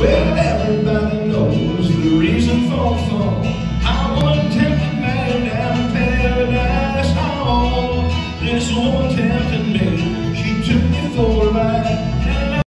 Well, everybody knows the reason for fun.